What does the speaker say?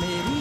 मेरी